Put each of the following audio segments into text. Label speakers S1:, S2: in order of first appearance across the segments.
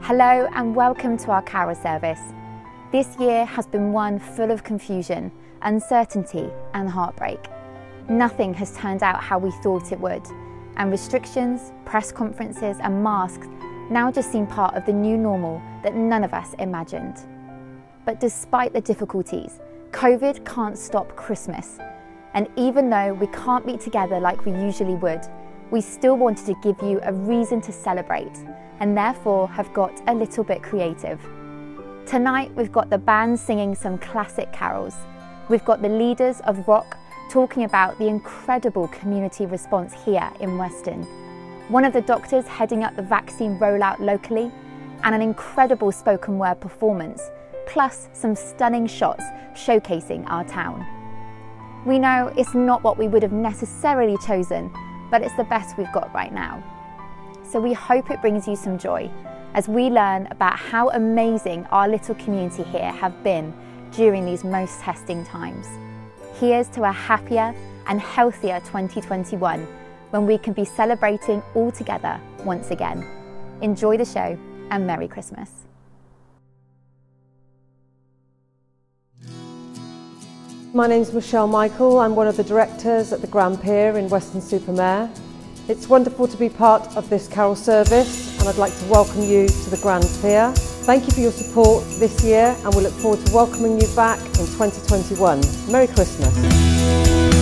S1: Hello and welcome to our carol service. This year has been one full of confusion, uncertainty, and heartbreak. Nothing has turned out how we thought it would, and restrictions, press conferences, and masks now just seem part of the new normal that none of us imagined. But despite the difficulties, COVID can't stop Christmas. And even though we can't meet together like we usually would, we still wanted to give you a reason to celebrate and therefore have got a little bit creative. Tonight we've got the band singing some classic carols. We've got the leaders of ROC talking about the incredible community response here in Weston. One of the doctors heading up the vaccine rollout locally and an incredible spoken word performance, plus some stunning shots showcasing our town. We know it's not what we would have necessarily chosen, but it's the best we've got right now. So we hope it brings you some joy as we learn about how amazing our little community here have been during these most testing times. Here's to a happier and healthier 2021 when we can be celebrating all together once again. Enjoy the show and Merry Christmas.
S2: My name's Michelle Michael. I'm one of the directors at the Grand Pier in Weston-super-Mare. It's wonderful to be part of this carol service and I'd like to welcome you to the Grand Pier. Thank you for your support this year and we look forward to welcoming you back in 2021. Merry Christmas.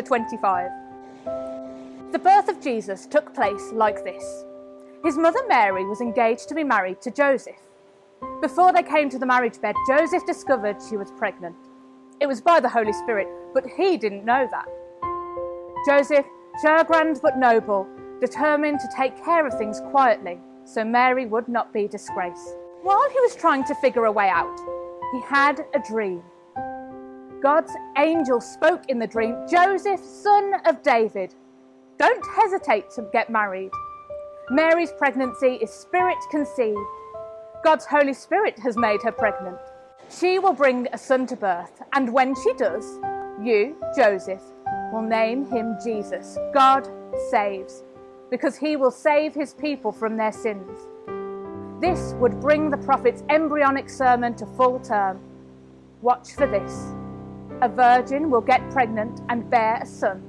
S3: To 25. The birth of Jesus took place like this His mother Mary was engaged to be married to Joseph. Before they came to the marriage bed, Joseph discovered she was pregnant. It was by the Holy Spirit, but he didn't know that. Joseph, grand but noble, determined to take care of things quietly so Mary would not be disgraced. While he was trying to figure a way out, he had a dream. God's angel spoke in the dream Joseph, son of David, don't hesitate to get married. Mary's pregnancy is spirit conceived. God's Holy Spirit has made her pregnant. She will bring a son to birth, and when she does, you, Joseph, will name him Jesus. God saves, because he will save his people from their sins. This would bring the prophet's embryonic sermon to full term. Watch for this. A virgin will get pregnant and bear a son.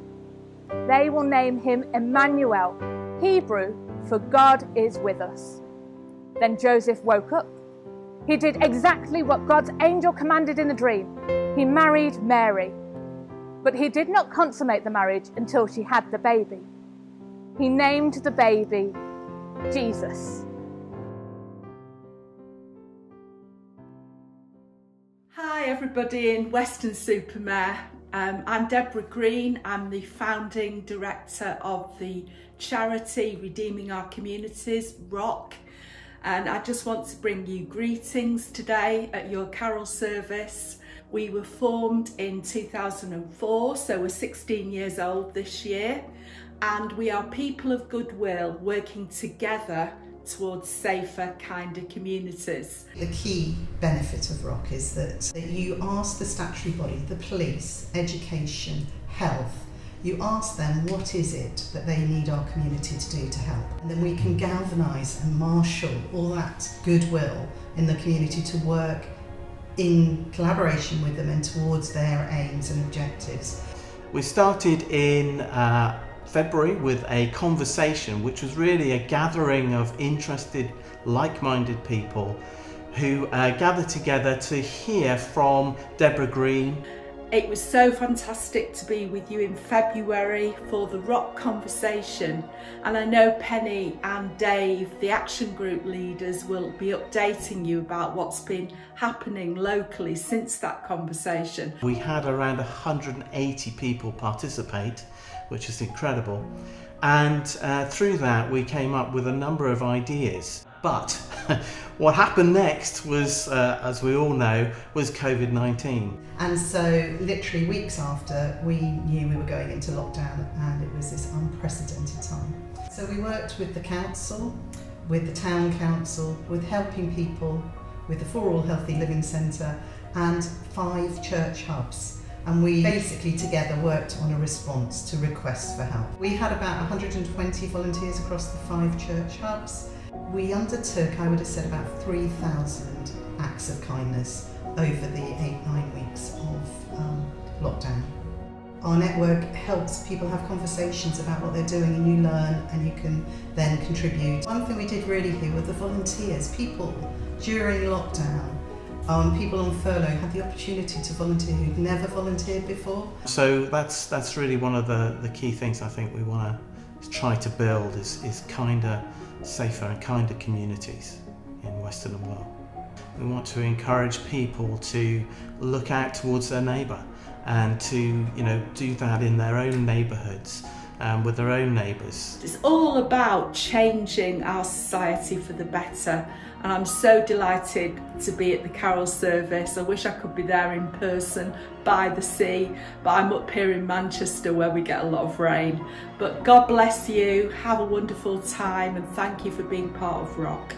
S3: They will name him Emmanuel, Hebrew for God is with us. Then Joseph woke up. He did exactly what God's angel commanded in the dream. He married Mary. But he did not consummate the marriage until she had the baby. He named the baby Jesus.
S4: Hi, everybody in Weston-super-Mare. Um, I'm Debra Green. I'm the founding director of the charity Redeeming Our Communities, ROC. And I just want to bring you greetings today at your carol service. We were formed in 2004, so we're 16 years old this year. And we are people of goodwill working together towards safer, kinder communities.
S5: The key benefit of ROC is that, that you ask the statutory body, the police, education, health, you ask them what is it that they need our community to do to help. And then we can galvanise and marshal all that goodwill in the community to work in collaboration with them and towards their aims and objectives.
S6: We started in uh, February with a conversation which was really a gathering of interested, like-minded people who uh, gathered together to hear from Debra Green.
S4: It was so fantastic to be with you in February for the ROC conversation and I know Penny and Dave, the action group leaders, will be updating you about what's been happening locally since that conversation.
S6: We had around 180 people participate which is incredible. And uh, through that, we came up with a number of ideas. But what happened next was, uh, as we all know, was COVID 19.
S5: And so, literally weeks after, we knew we were going into lockdown, and it was this unprecedented time. So, we worked with the council, with the town council, with helping people, with the For All Healthy Living Centre, and five church hubs and we basically together worked on a response to requests for help. We had about 120 volunteers across the five church hubs. We undertook, I would have said, about 3,000 acts of kindness over the eight, nine weeks of um, lockdown. Our network helps people have conversations about what they're doing and you learn and you can then contribute. One thing we did really here were the volunteers, people during lockdown um, people on furlough had the opportunity to volunteer who'd never volunteered before.
S6: So that's that's really one of the, the key things I think we want to try to build is, is kinder, safer and kinder communities in Weston and Worle. We want to encourage people to look out towards their neighbour and to you know do that in their own neighbourhoods um, with their own neighbours.
S4: It's all about changing our society for the better and I'm so delighted to be at the carol service. I wish I could be there in person by the sea, but I'm up here in Manchester where we get a lot of rain. But God bless you, have a wonderful time and thank you for being part of ROC.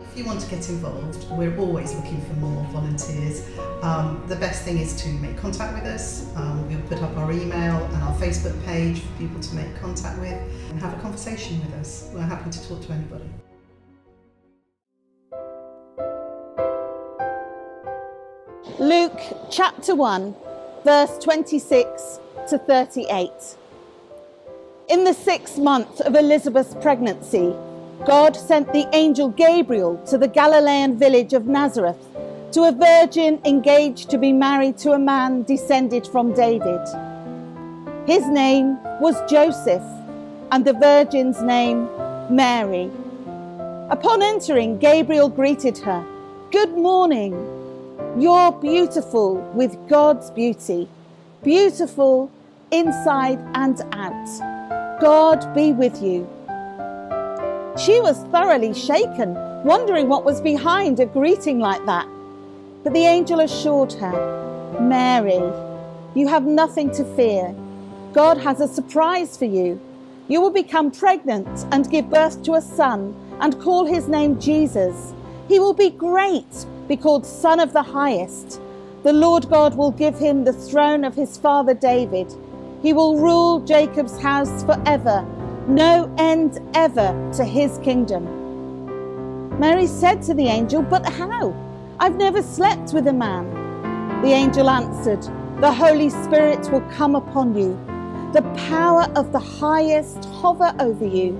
S5: If you want to get involved, we're always looking for more volunteers. Um, the best thing is to make contact with us. Um, we'll put up our email and our Facebook page for people to make contact with and have a conversation with us. We're happy to talk to anybody.
S7: Luke chapter 1, verse 26 to 38. In the sixth month of Elizabeth's pregnancy, God sent the angel Gabriel to the Galilean village of Nazareth,
S2: to a virgin engaged to be married to a man descended from David. His name was Joseph, and the virgin's name Mary. Upon entering, Gabriel greeted her. Good morning. You're beautiful with God's beauty, beautiful inside and out. God be with you. She was thoroughly shaken, wondering what was behind a greeting like that. But the angel assured her, Mary, you have nothing to fear. God has a surprise for you. You will become pregnant and give birth to a son and call his name Jesus. He will be great, be called Son of the Highest. The Lord God will give him the throne of his father David. He will rule Jacob's house forever no end ever to his kingdom. Mary said to the angel, But how? I've never slept with a man. The angel answered, The Holy Spirit will come upon you. The power of the highest hover over you.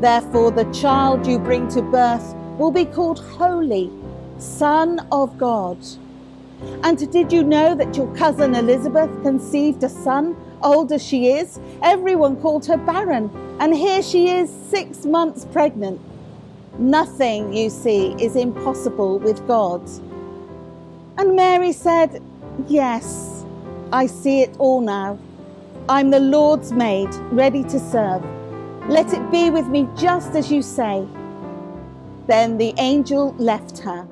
S2: Therefore, the child you bring to birth will be called Holy, Son of God. And did you know that your cousin Elizabeth conceived a son? Old as she is, everyone called her barren and here she is, six months pregnant. Nothing, you see, is impossible with God. And Mary said, Yes, I see it all now. I'm the Lord's maid, ready to serve. Let it be with me just as you say. Then the angel left her.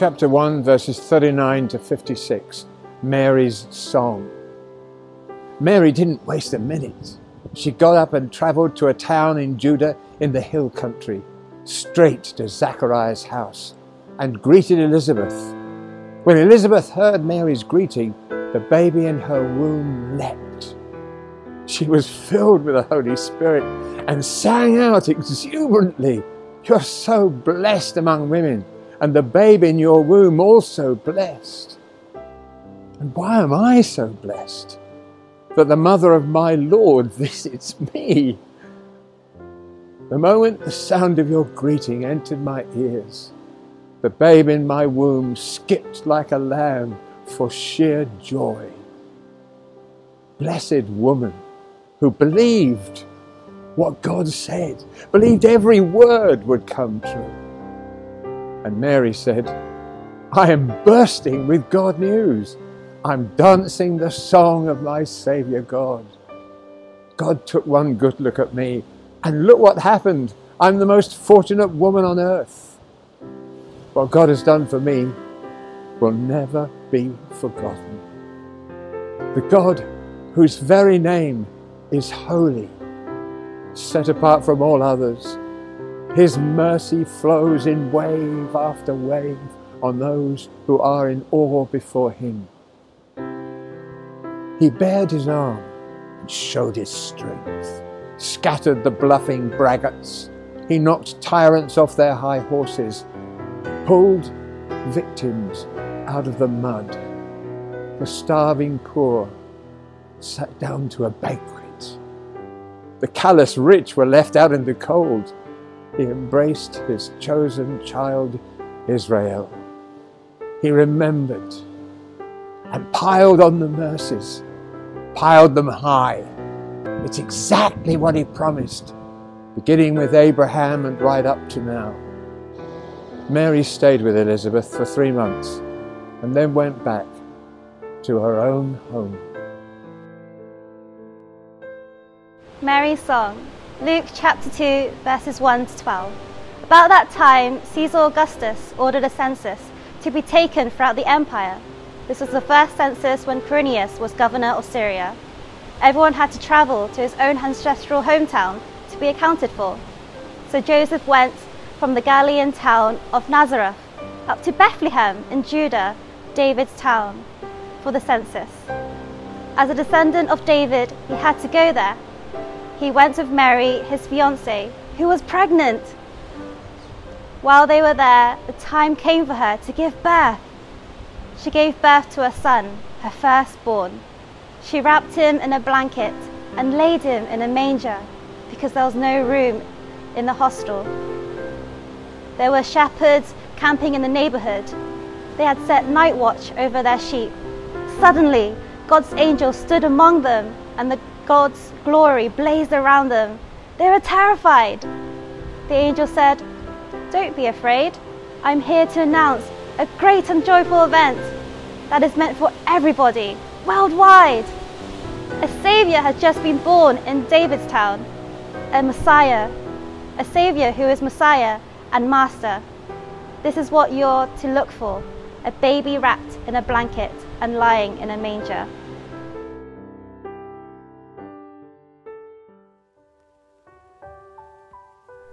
S8: Chapter 1, verses 39 to 56, Mary's song. Mary didn't waste a minute. She got up and travelled to a town in Judah in the hill country, straight to Zachariah's house, and greeted Elizabeth. When Elizabeth heard Mary's greeting, the baby in her womb leapt. She was filled with the Holy Spirit and sang out exuberantly, You're so blessed among women and the babe in your womb also blessed. And why am I so blessed? That the mother of my Lord visits me. The moment the sound of your greeting entered my ears, the babe in my womb skipped like a lamb for sheer joy. Blessed woman who believed what God said, believed every word would come true. And Mary said, I am bursting with God news. I'm dancing the song of my Saviour God. God took one good look at me, and look what happened. I'm the most fortunate woman on earth. What God has done for me will never be forgotten. The God whose very name is holy, set apart from all others, his mercy flows in wave after wave on those who are in awe before him. He bared his arm and showed his strength, scattered the bluffing braggarts. He knocked tyrants off their high horses, pulled victims out of the mud. The starving poor sat down to a banquet. The callous rich were left out in the cold he embraced his chosen child Israel. He remembered and piled on the mercies, piled them high. It's exactly what he promised, beginning with Abraham and right up to now. Mary stayed with Elizabeth for three months and then went back to her own home.
S9: Mary's song Luke chapter 2, verses 1 to 12. About that time, Caesar Augustus ordered a census to be taken throughout the empire. This was the first census when Quirinius was governor of Syria. Everyone had to travel to his own ancestral hometown to be accounted for. So Joseph went from the Galilean town of Nazareth up to Bethlehem in Judah, David's town, for the census. As a descendant of David, he had to go there he went with Mary, his fiancée, who was pregnant. While they were there, the time came for her to give birth. She gave birth to a son, her firstborn. She wrapped him in a blanket and laid him in a manger because there was no room in the hostel. There were shepherds camping in the neighborhood. They had set night watch over their sheep. Suddenly, God's angel stood among them, and the God's glory blazed around them. They were terrified. The angel said, Don't be afraid. I'm here to announce a great and joyful event that is meant for everybody, worldwide. A Saviour has just been born in David's town, a Messiah, a Saviour who is Messiah and Master. This is what you're to look for a baby wrapped in a blanket and lying in a manger.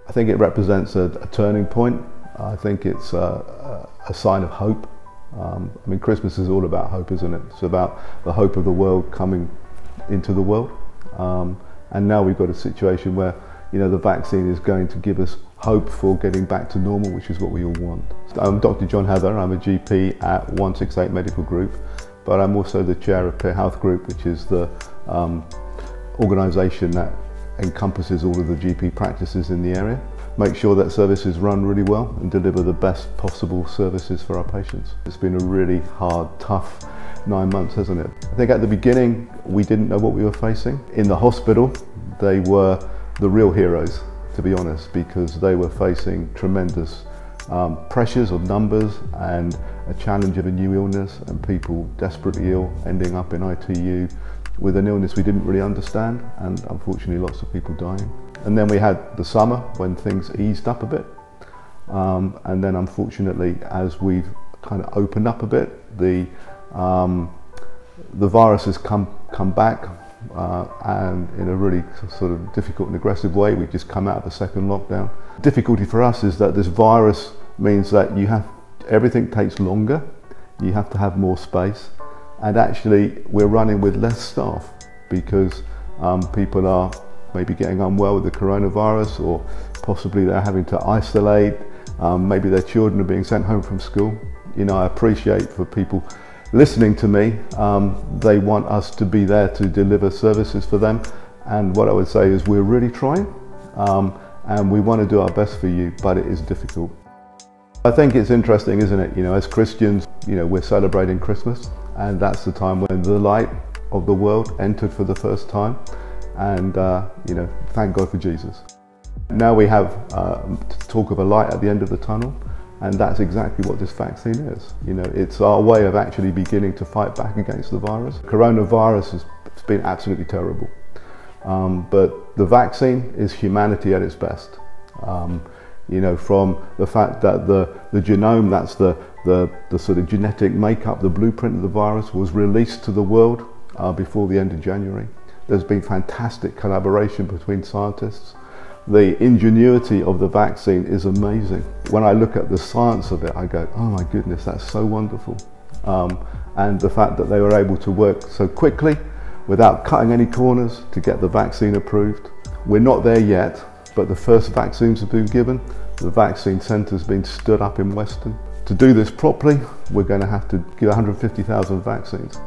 S10: I think it represents a, a turning point. I think it's a, a, sign of hope. Um, I mean, Christmas is all about hope, isn't it? It's about the hope of the world coming into the world. Um, and now we've got a situation where, you know, the vaccine is going to give us hope for getting back to normal, which is what we all want. I'm Dr. John Heather. I'm a GP at 168 Medical Group, but I'm also the chair of Pier Health Group, which is the um, organisation that encompasses all of the GP practices in the area. make sure that services run really well and deliver the best possible services for our patients. It's been a really hard, tough nine months, hasn't it? I think at the beginning we didn't know what we were facing. In the hospital, they were the real heroes, to be honest, because they were facing tremendous um, pressures of numbers and a challenge of a new illness and people desperately ill ending up in ITU with an illness we didn't really understand and unfortunately lots of people dying. And then we had the summer when things eased up a bit. Um, and then unfortunately, as we've kind of opened up a bit, the, um, the virus has come, come back uh, and in a really sort of difficult and aggressive way. We've just come out of the second lockdown. Difficulty for us is that this virus means that you have, everything takes longer, you have to have more space, and actually we're running with less staff because um, people are maybe getting unwell with the coronavirus or possibly they're having to isolate, um, maybe their children are being sent home from school. You know, I appreciate for people listening to me, um, they want us to be there to deliver services for them. And what I would say is we're really trying um, and we want to do our best for you, but it is difficult. I think it's interesting, isn't it? You know, as Christians, you know, we're celebrating Christmas and that's the time when the light of the world entered for the first time. And, uh, you know, thank God for Jesus. Now we have uh, talk of a light at the end of the tunnel. And that's exactly what this vaccine is. You know, it's our way of actually beginning to fight back against the virus. Coronavirus has been absolutely terrible. Um, but the vaccine is humanity at its best. Um, you know, from the fact that the, the genome, that's the, the, the sort of genetic makeup, the blueprint of the virus, was released to the world uh, before the end of January. There's been fantastic collaboration between scientists the ingenuity of the vaccine is amazing. When I look at the science of it, I go, oh my goodness, that's so wonderful. Um, and the fact that they were able to work so quickly without cutting any corners to get the vaccine approved. We're not there yet, but the first vaccines have been given. The vaccine centre's been stood up in Weston. To do this properly, we're going to have to give 150,000 vaccines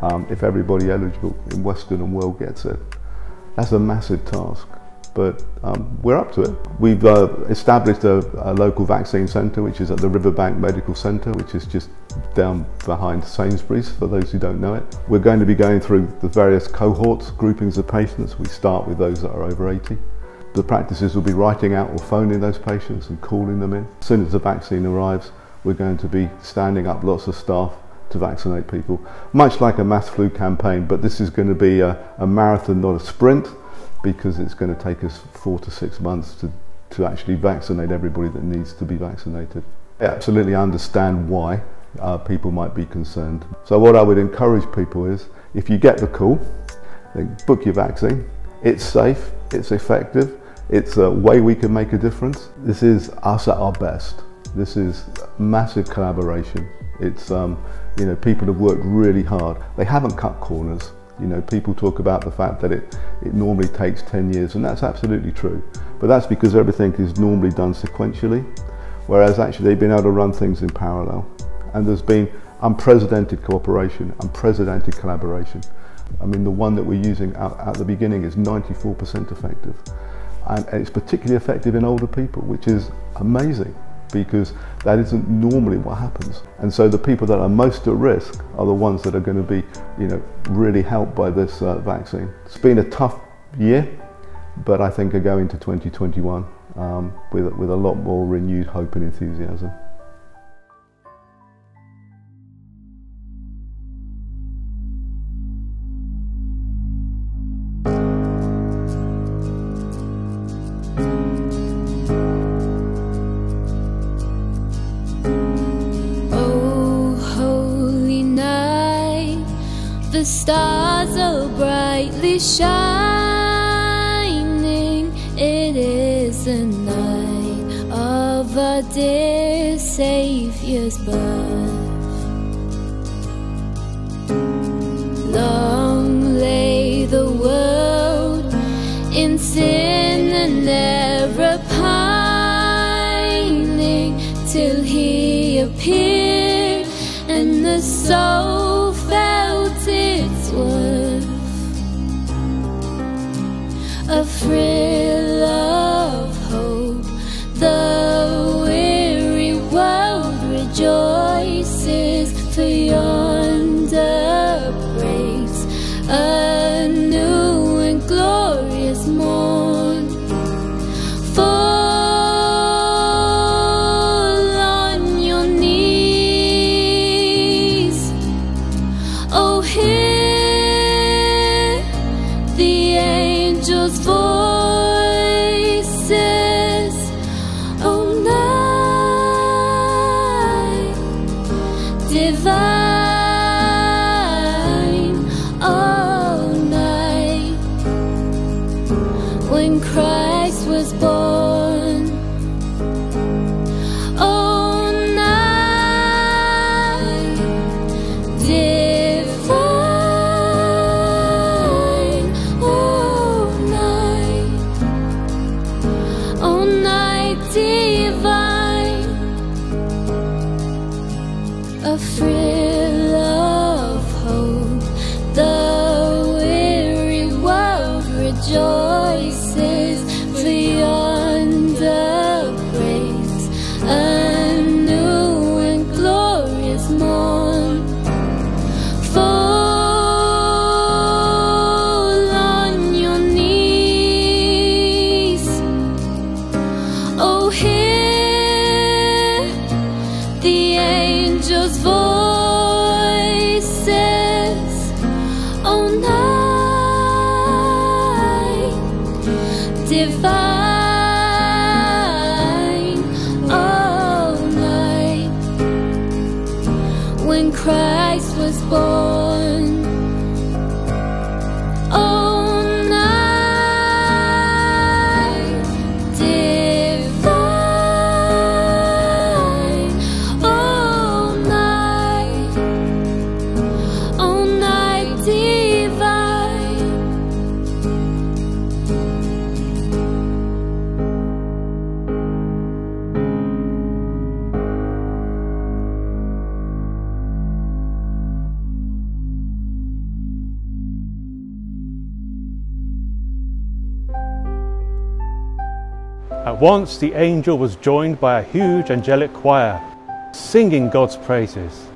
S10: um, if everybody eligible in Weston and Worle gets it. That's a massive task but um, we're up to it. We've uh, established a, a, local vaccine centre, which is at the Riverbank Medical Centre, which is just down behind Sainsbury's, for those who don't know it. We're going to be going through the various cohorts, groupings of patients. We start with those that are over 80. The practices will be writing out or phoning those patients and calling them in. As soon as the vaccine arrives, we're going to be standing up lots of staff to vaccinate people, much like a mass flu campaign, but this is going to be a, a marathon, not a sprint because it's going to take us four to six months to, to actually vaccinate everybody that needs to be vaccinated. I absolutely understand why uh, people might be concerned. So what I would encourage people is, if you get the call, then book your vaccine. It's safe, it's effective, it's a way we can make a difference. This is us at our best. This is massive collaboration. It's, um, you know, people have worked really hard. They haven't cut corners. You know, people talk about the fact that it, it normally takes 10 years, and that's absolutely true. But that's because everything is normally done sequentially, whereas actually they've been able to run things in parallel. And there's been unprecedented cooperation, unprecedented collaboration. I mean, the one that we're using at, at the beginning is 94% effective. And it's particularly effective in older people, which is amazing because that isn't normally what happens. And so the people that are most at risk are the ones that are going to be, you know, really helped by this uh, vaccine. It's been a tough year, but I think are going to 2021 um, with, with a lot more renewed hope and enthusiasm.
S11: Of our dear Saviour's birth. Long lay the world in sin and error pining till He appeared and the soul felt it
S12: worth once the angel was joined by a huge angelic choir, singing God's praises.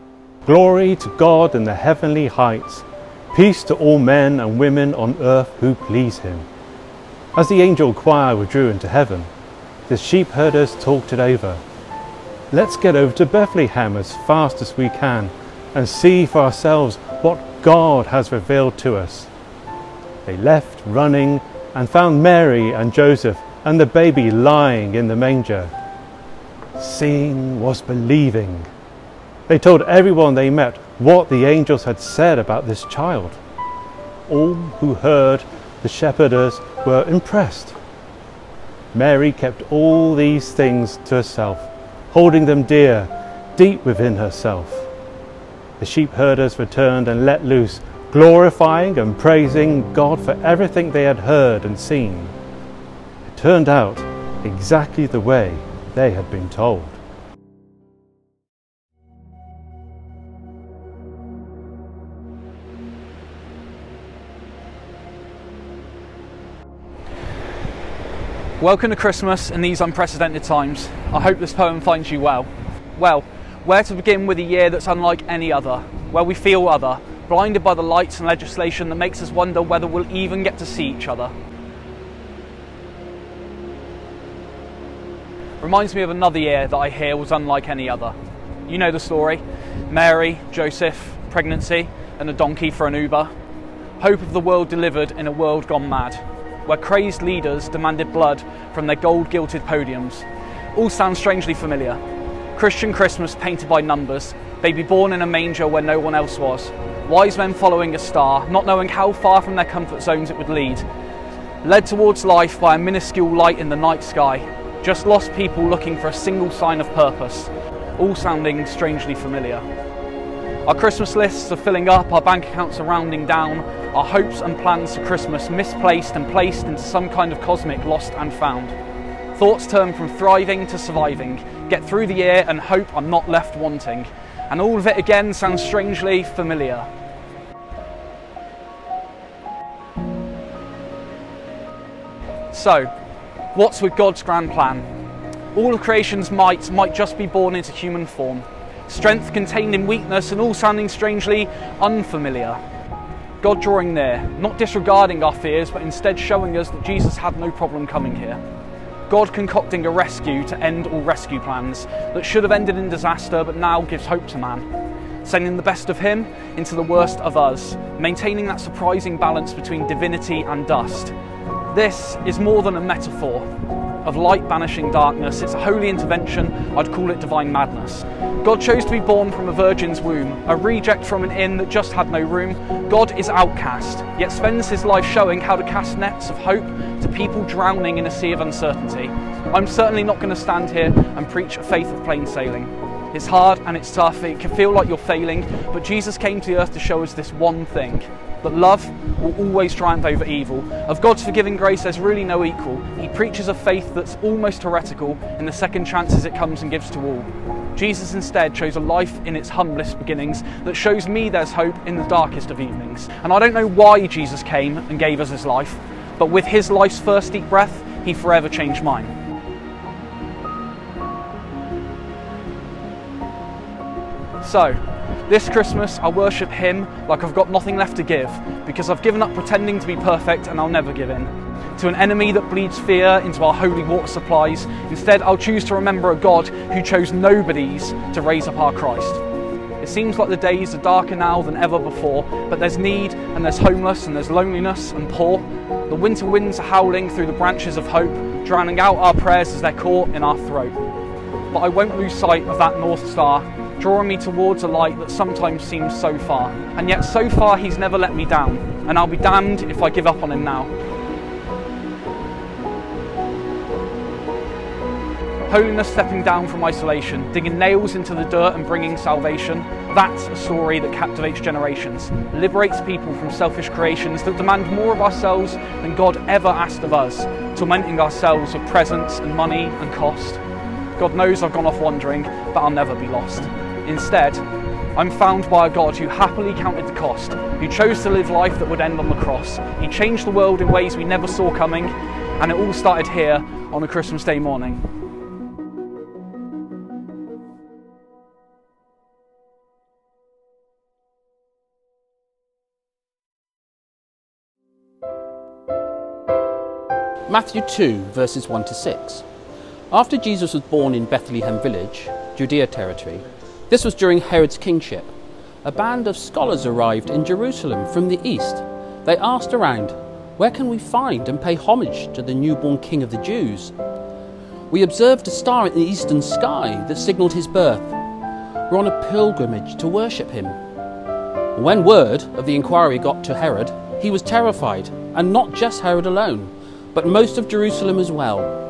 S12: Glory to God in the heavenly heights, peace to all men and women on earth who please him. As the angel choir withdrew into heaven, the sheep herders talked it over. Let's get over to Bethlehem as fast as we can and see for ourselves what God has revealed to us. They left running and found Mary and Joseph and the baby lying in the manger. Seeing was believing. They told everyone they met what the angels had said about this child. All who heard the shepherders were impressed. Mary kept all these things to herself, holding them dear, deep within herself. The sheep herders returned and let loose, glorifying and praising God for everything they had heard and seen. Turned out exactly the way they had been told.
S13: Welcome to Christmas in these unprecedented times. I hope this poem finds you well. Well, where to begin with a year that's unlike any other, where we feel other, blinded by the lights and legislation that makes us wonder whether we'll even get to see each other. Reminds me of another year that I hear was unlike any other. You know the story Mary, Joseph, pregnancy, and a donkey for an Uber. Hope of the world delivered in a world gone mad, where crazed leaders demanded blood from their gold gilded podiums. All sounds strangely familiar. Christian Christmas painted by numbers, baby born in a manger where no one else was, wise men following a star, not knowing how far from their comfort zones it would lead. Led towards life by a minuscule light in the night sky, just lost people looking for a single sign of purpose, all sounding strangely familiar. Our Christmas lists are filling up, our bank accounts are rounding down, our hopes and plans for Christmas misplaced and placed into some kind of cosmic lost and found. Thoughts turn from thriving to surviving, get through the year and hope I'm not left wanting. And all of it again sounds strangely familiar. So, what's with God's grand plan? All of creation's might might just be born into human form. Strength contained in weakness and all sounding strangely unfamiliar. God drawing near, not disregarding our fears, but instead showing us that Jesus had no problem coming here. God concocting a rescue to end all rescue plans that should have ended in disaster but now gives hope to man. Sending the best of him into the worst of us, maintaining that surprising balance between divinity and dust. This is more than a metaphor of light banishing darkness. It's a holy intervention. I'd call it divine madness. God chose to be born from a virgin's womb, a reject from an inn that just had no room. God is outcast, yet spends his life showing how to cast nets of hope to people drowning in a sea of uncertainty. I'm certainly not going to stand here and preach a faith of plain sailing. It's hard and it's tough, it can feel like you're failing, but Jesus came to the earth to show us this one thing that love will always triumph over evil. Of God's forgiving grace, there's really no equal. He preaches a faith that's almost heretical in the second chances it comes and gives to all. Jesus instead chose a life in its humblest beginnings that shows me there's hope in the darkest of evenings. And I don't know why Jesus came and gave us his life, but with his life's first deep breath, he forever changed mine. So, this Christmas I worship Him like I've got nothing left to give because I've given up pretending to be perfect and I'll never give in. To an enemy that bleeds fear into our holy water supplies, instead I'll choose to remember a God who chose nobodies to raise up our Christ. It seems like the days are darker now than ever before, but there's need and there's homeless and there's loneliness and poor. The winter winds are howling through the branches of hope, drowning out our prayers as they're caught in our throat. But I won't lose sight of that North Star drawing me towards a light that sometimes seems so far. And yet, so far, He's never let me down, and I'll be damned if I give up on Him now. Holiness stepping down from isolation, digging nails into the dirt and bringing salvation. That's a story that captivates generations, liberates people from selfish creations that demand more of ourselves than God ever asked of us, tormenting ourselves with presents and money and cost. God knows I've gone off wandering, but I'll never be lost. Instead, I'm found by a God who happily counted the cost, who chose to live life that would end on the cross. He changed the world in ways we never saw coming, and it all started here on a Christmas Day morning.
S14: Matthew 2, verses 1 to 6. After Jesus was born in Bethlehem village, Judea territory, this was during Herod's kingship, a band of scholars arrived in Jerusalem from the east. They asked around, Where can we find and pay homage to the newborn king of the Jews? We observed a star in the eastern sky that signaled his birth. We're on a pilgrimage to worship him. When word of the inquiry got to Herod, he was terrified, and not just Herod alone, but most of Jerusalem as well.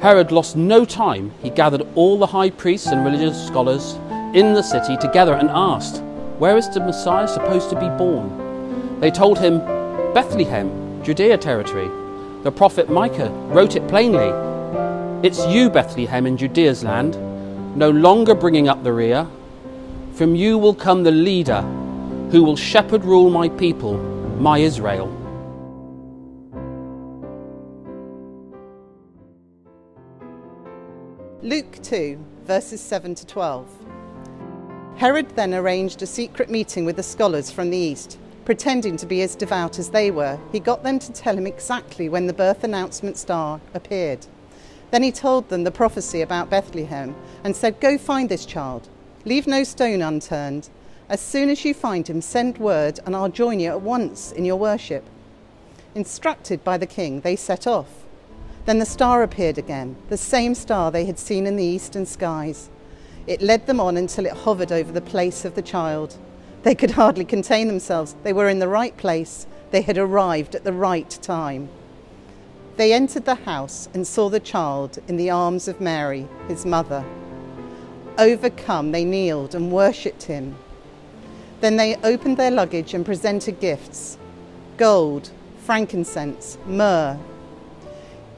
S14: Herod lost no time. He gathered all the high priests and religious scholars in the city together and asked, Where is the Messiah supposed to be born? They told him, Bethlehem, Judea territory. The prophet Micah wrote it plainly It's you, Bethlehem, in Judea's land, no longer bringing up the rear. From you will come the leader who will shepherd rule my people, my Israel.
S5: Luke 2, verses 7 to 12. Herod then arranged a secret meeting with the scholars from the east. Pretending to be as devout as they were, he got them to tell him exactly when the birth announcement star appeared. Then he told them the prophecy about Bethlehem and said, Go find this child. Leave no stone unturned. As soon as you find him, send word, and I'll join you at once in your worship. Instructed by the king, they set off. Then the star appeared again, the same star they had seen in the eastern skies. It led them on until it hovered over the place of the child. They could hardly contain themselves. They were in the right place. They had arrived at the right time. They entered the house and saw the child in the arms of Mary, his mother. Overcome, they kneeled and worshipped him. Then they opened their luggage and presented gifts gold, frankincense, myrrh.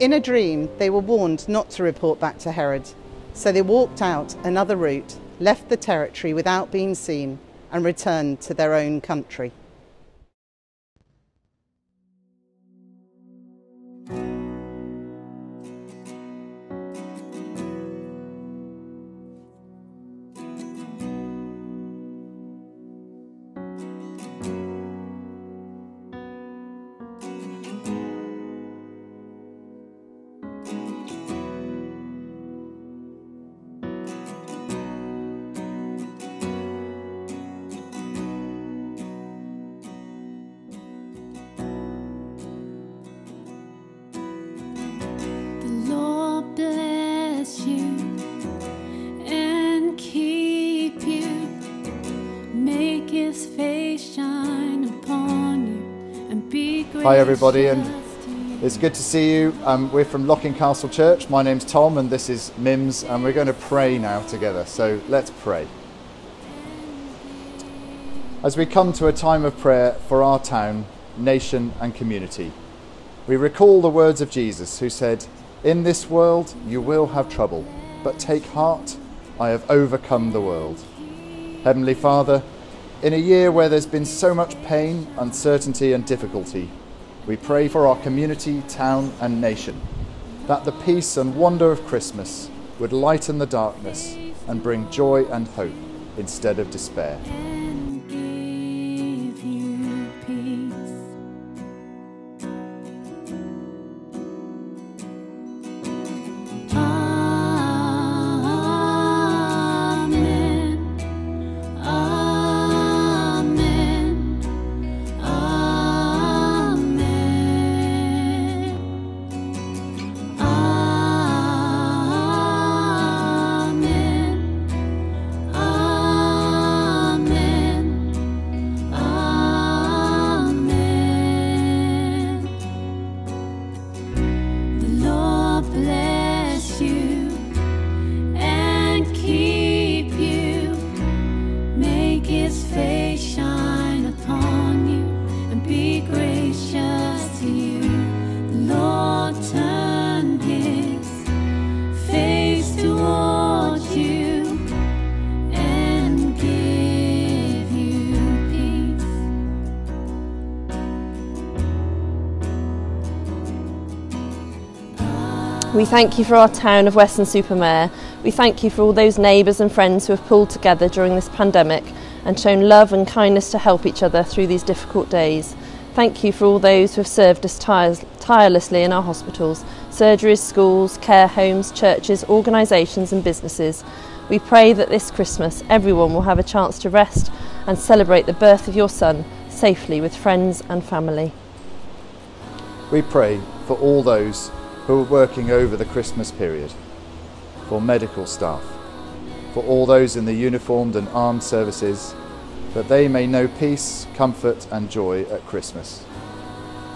S5: In a dream, they were warned not to report back to Herod, so they walked out another route, left the territory without being seen, and returned to their own country.
S15: Hi, everybody, and it's good to see you. Um, we're from Locking Castle Church. My name's Tom, and this is Mims, and we're going to pray now together. So let's pray. As we come to a time of prayer for our town, nation, and community, we recall the words of Jesus, who said, In this world you will have trouble, but take heart, I have overcome the world. Heavenly Father, in a year where there's been so much pain, uncertainty, and difficulty, we pray for our community, town, and nation, that the peace and wonder of Christmas would lighten the darkness and bring joy and hope instead of despair.
S16: We thank you for our town of Weston-super-Mare. We thank you for all those neighbours and friends who have pulled together during this pandemic and shown love and kindness to help each other through these difficult days. Thank you for all those who have served us tirelessly in our hospitals, surgeries, schools, care homes, churches, organisations, and businesses. We pray that this Christmas everyone will have a chance to rest and celebrate the birth of your Son safely with friends and family.
S15: We pray for all those who are working over the Christmas period, for medical staff, for all those in the uniformed and armed services, that they may know peace, comfort, and joy at Christmas.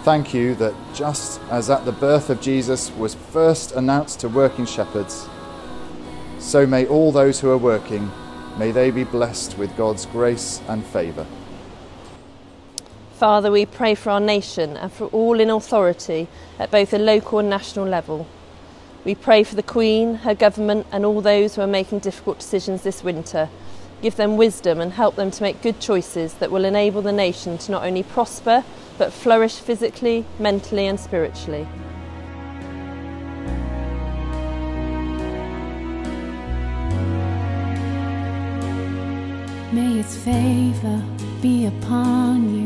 S15: Thank you that just as at the birth of Jesus was first announced to working shepherds, so may all those who are working, may they be blessed with God's grace and favour.
S16: Father, we pray for our nation and for all in authority at both a local and national level. We pray for the Queen, her government, and all those who are making difficult decisions this winter. Give them wisdom and help them to make good choices that will enable the nation to not only prosper, but flourish physically, mentally, and spiritually.
S11: May its favor be upon you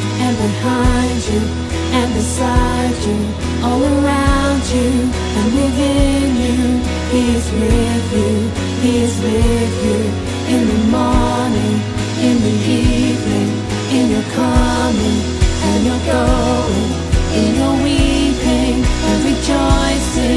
S11: and behind you and beside you, all around you and within you. He is with you, he is with you in the morning, in the evening, in your coming and your going, in your weeping and rejoicing.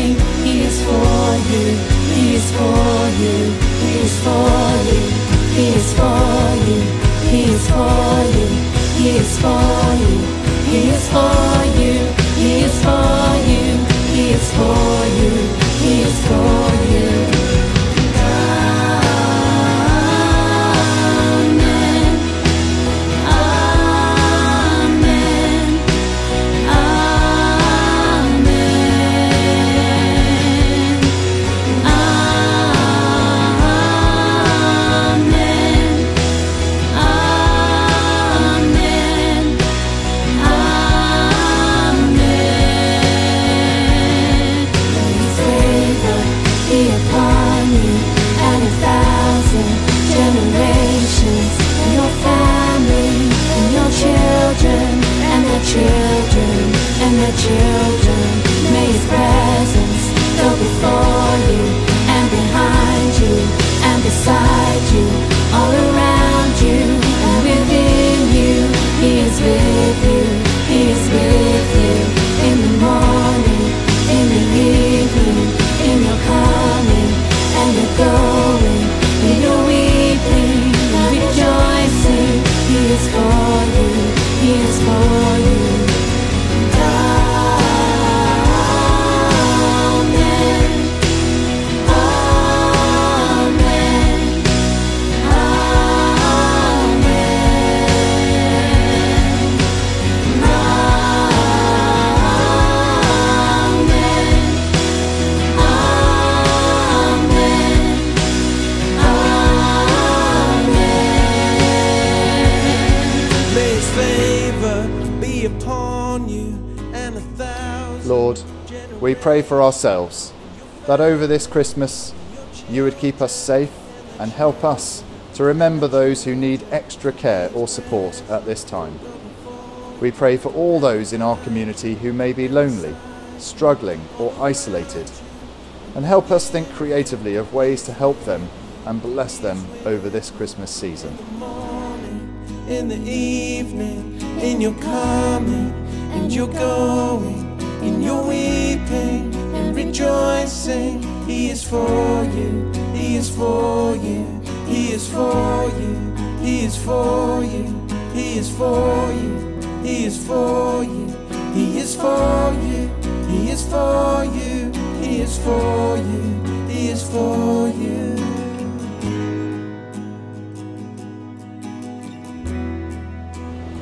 S15: Pray for ourselves that over this Christmas you would keep us safe and help us to remember those who need extra care or support at this time. We pray for all those in our community who may be lonely, struggling, or isolated, and help us think creatively of ways to help them and bless them over this Christmas season.
S2: in the evening, in your coming and your going, in your weeping and rejoicing. He is for you, He is for you, He is for you, He is for you, He is for you, He is for you, He is for you, He is for you, He is for you, He is for you.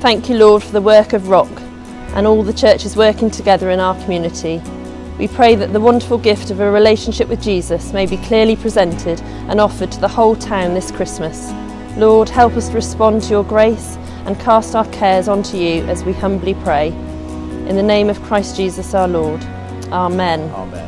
S16: Thank you, Lord, for the work of ROC and all the churches working together in our community. We pray that the wonderful gift of a relationship with Jesus may be clearly presented and offered to the whole town this Christmas. Lord, help us to respond to your grace and cast our cares onto you as we humbly pray. In the name of Christ Jesus our Lord. Amen.
S15: Amen.